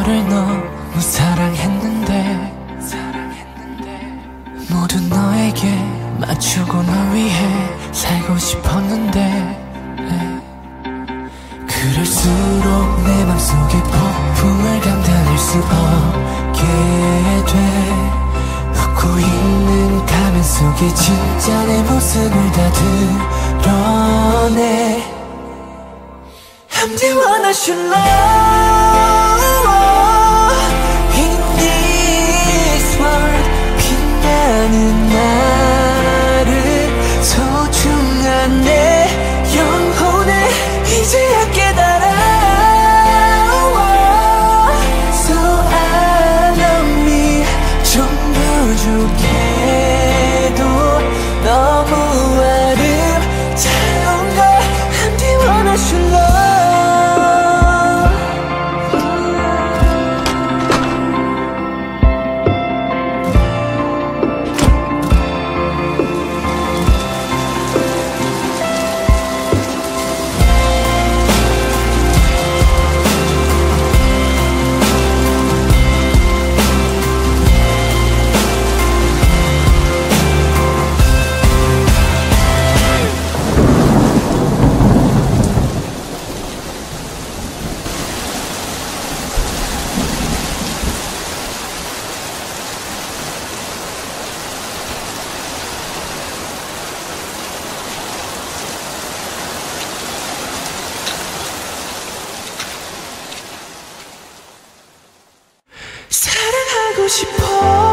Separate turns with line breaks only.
너를 너무 사랑했는데 모두 너에게 맞추고 널 위해 살고 싶었는데 네. 그럴수록 내 맘속에 폭풍을 감당할 수 없게 돼 웃고 있는 가면 속에 진짜 내 모습을 다 드러내 I'm the one I should love 싶어